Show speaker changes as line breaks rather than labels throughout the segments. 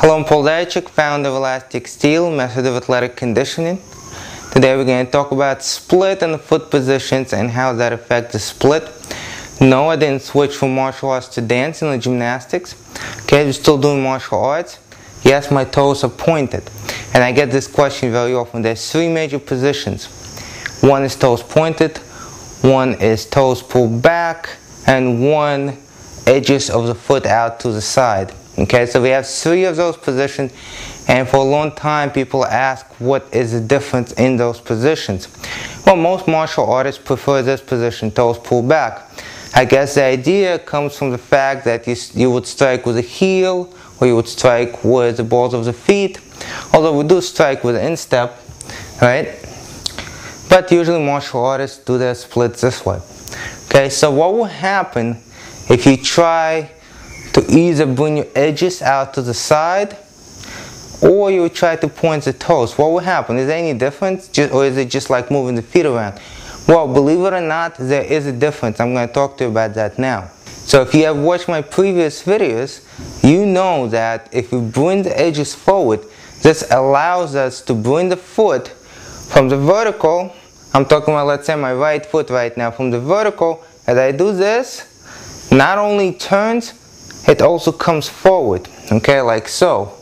Hello, I'm Paul Zaichik, founder of Elastic Steel, method of athletic conditioning. Today we're going to talk about split and foot positions and how that affects the split. No, I didn't switch from martial arts to dancing or gymnastics. Okay, we're still doing martial arts. Yes, my toes are pointed. And I get this question very often. There's three major positions. One is toes pointed, one is toes pulled back, and one edges of the foot out to the side. Okay, so we have three of those positions, and for a long time people ask what is the difference in those positions. Well, most martial artists prefer this position, toes pulled back. I guess the idea comes from the fact that you, you would strike with a heel, or you would strike with the balls of the feet, although we do strike with the instep, right? But usually martial artists do their splits this way. Okay, so what will happen if you try to either bring your edges out to the side or you try to point the toes. What will happen? Is there any difference or is it just like moving the feet around? Well, believe it or not, there is a difference. I'm going to talk to you about that now. So if you have watched my previous videos, you know that if we bring the edges forward, this allows us to bring the foot from the vertical, I'm talking about let's say my right foot right now, from the vertical, as I do this, not only turns, it also comes forward, okay, like so.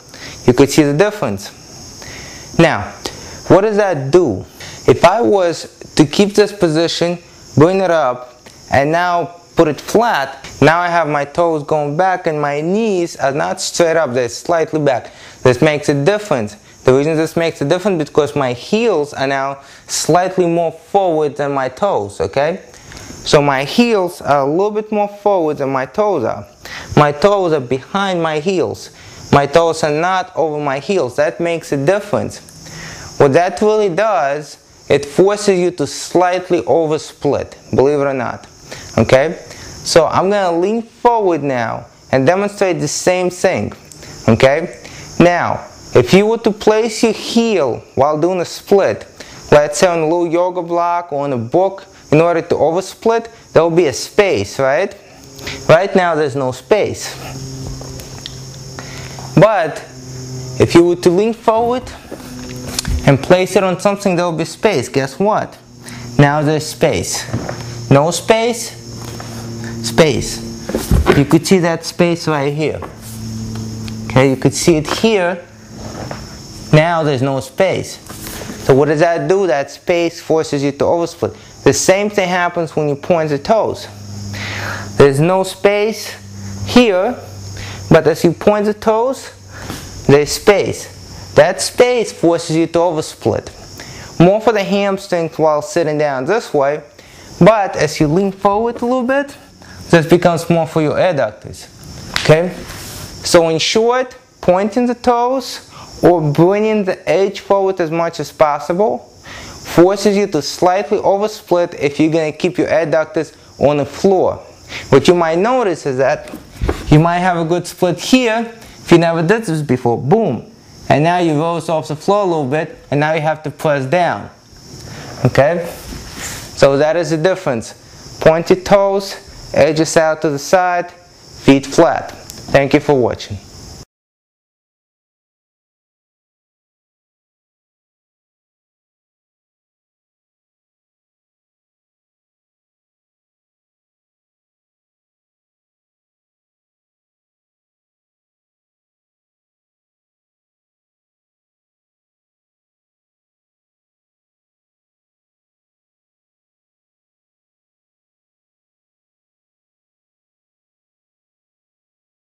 You could see the difference. Now, what does that do? If I was to keep this position, bring it up, and now put it flat, now I have my toes going back and my knees are not straight up, they're slightly back. This makes a difference. The reason this makes a difference because my heels are now slightly more forward than my toes, okay? So my heels are a little bit more forward than my toes are. My toes are behind my heels. My toes are not over my heels. That makes a difference. What that really does, it forces you to slightly oversplit, believe it or not. Okay? So I'm to lean forward now and demonstrate the same thing. Okay? Now, if you were to place your heel while doing a split, let's say on a little yoga block or on a book, in order to oversplit, there will be a space, right? Right now there's no space. But if you were to lean forward and place it on something, there will be space. Guess what? Now there's space. No space, space. You could see that space right here. Okay, you could see it here. Now there's no space. So what does that do? That space forces you to oversplit. The same thing happens when you point the toes. There's no space here, but as you point the toes, there's space. That space forces you to oversplit. More for the hamstrings while sitting down this way, but as you lean forward a little bit, this becomes more for your adductors. Okay? So in short, pointing the toes or bringing the edge forward as much as possible forces you to slightly oversplit if you're going to keep your adductors on the floor. What you might notice is that you might have a good split here if you never did this before. Boom. And now you rose off the floor a little bit and now you have to press down. Okay? So that is the difference. Point your toes, edges out to the side, feet flat. Thank you for watching.